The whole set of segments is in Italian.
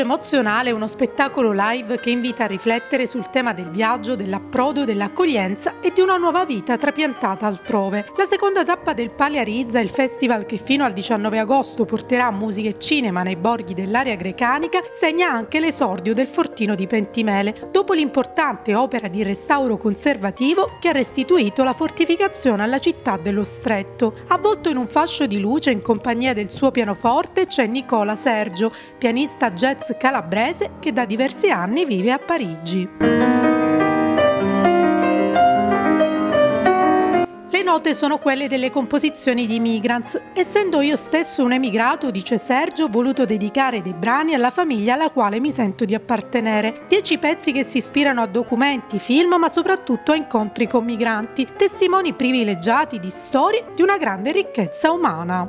emozionale è uno spettacolo live che invita a riflettere sul tema del viaggio, dell'approdo, dell'accoglienza e di una nuova vita trapiantata altrove. La seconda tappa del Paliarizza, il festival che fino al 19 agosto porterà musica e cinema nei borghi dell'area grecanica, segna anche l'esordio del Fortino di Pentimele, dopo l'importante opera di restauro conservativo che ha restituito la fortificazione alla città dello Stretto. Avvolto in un fascio di luce in compagnia del suo pianoforte c'è Nicola Sergio, pianista jazz calabrese che da diversi anni vive a Parigi. Le note sono quelle delle composizioni di Migrants. Essendo io stesso un emigrato, dice Sergio, ho voluto dedicare dei brani alla famiglia alla quale mi sento di appartenere. Dieci pezzi che si ispirano a documenti, film, ma soprattutto a incontri con migranti, testimoni privilegiati di storie di una grande ricchezza umana.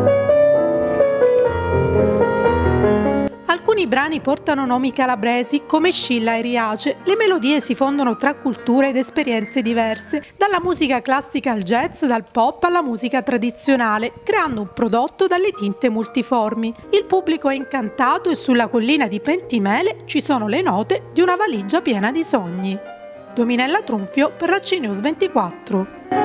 Alcuni brani portano nomi calabresi come Scilla e Riace. Le melodie si fondono tra culture ed esperienze diverse, dalla musica classica al jazz, dal pop alla musica tradizionale, creando un prodotto dalle tinte multiformi. Il pubblico è incantato e sulla collina di Pentimele ci sono le note di una valigia piena di sogni. Dominella Trunfio per Racci News 24.